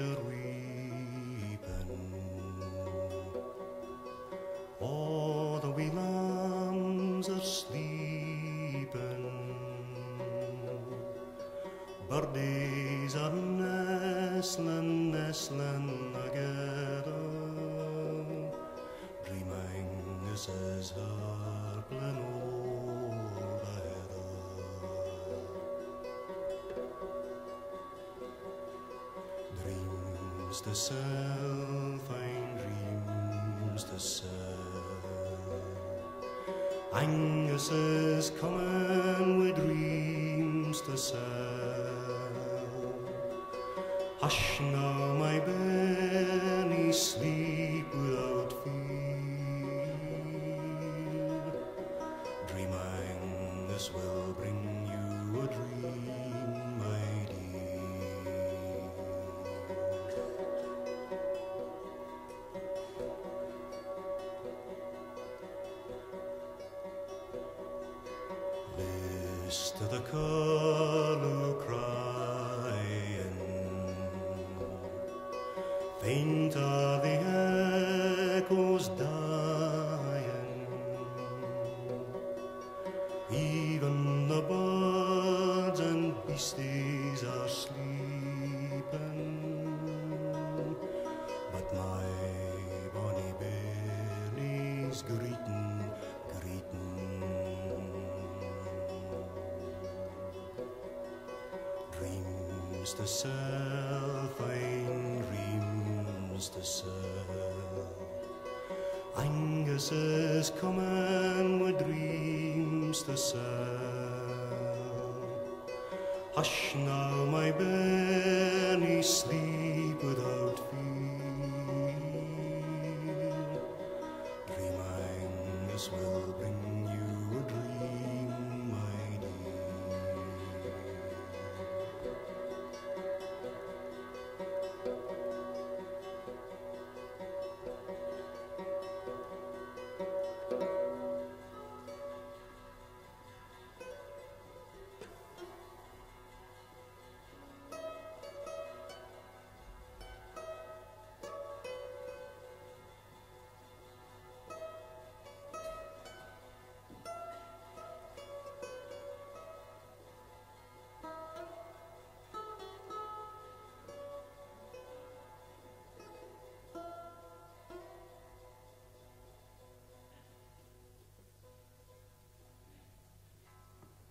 weepen. All the wee lambs are sleeping. Birdies are nestling, nestling together. Dream Angus is harping o'er Dreams to sell, fine dreams to sell. Angus is coming with dreams to sell. Hush now, my bairnie, sleep without To the curlew crying, faint are the echoes dying, even the birds and beasties are sleeping, but my bairnie's greeting, greeting. Sell, fine dreams to sell. Angus is coming with dreams to sell. Hush now, my bairnie, sleep